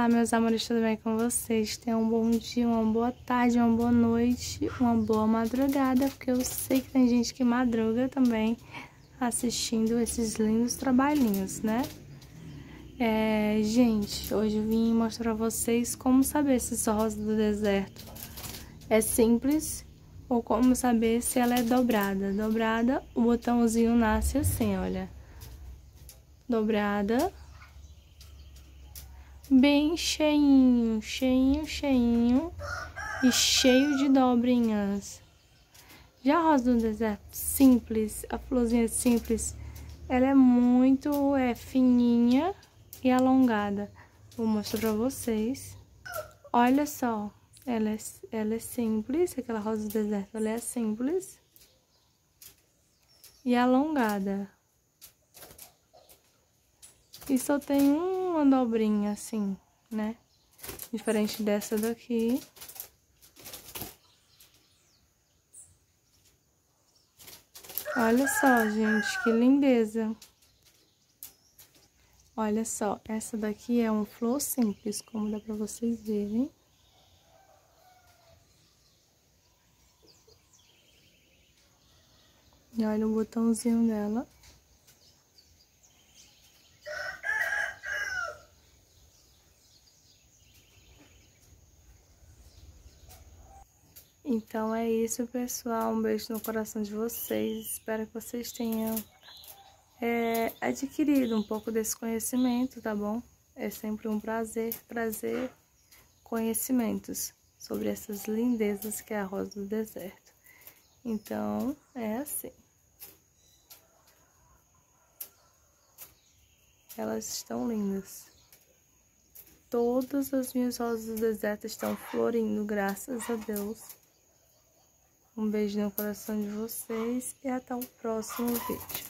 Olá, meus amores, tudo bem com vocês? Tenham um bom dia, uma boa tarde, uma boa noite, uma boa madrugada, porque eu sei que tem gente que madruga também assistindo esses lindos trabalhinhos, né? É, gente, hoje eu vim mostrar pra vocês como saber se essa rosa do deserto é simples ou como saber se ela é dobrada. Dobrada, o botãozinho nasce assim, olha. Dobrada bem cheinho, cheinho, cheinho e cheio de dobrinhas. Já a rosa do deserto, simples, a florzinha simples, ela é muito é, fininha e alongada. Vou mostrar pra vocês. Olha só, ela é, ela é simples, aquela rosa do deserto, ela é simples e alongada. E só tem um uma dobrinha assim, né? Diferente dessa daqui. Olha só, gente, que lindeza. Olha só, essa daqui é um flor simples, como dá pra vocês verem. E olha o botãozinho dela. Então é isso, pessoal. Um beijo no coração de vocês. Espero que vocês tenham é, adquirido um pouco desse conhecimento, tá bom? É sempre um prazer trazer conhecimentos sobre essas lindezas que é a rosa do deserto. Então, é assim. Elas estão lindas. Todas as minhas rosas do deserto estão florindo, graças a Deus. Um beijo no coração de vocês e até o próximo vídeo.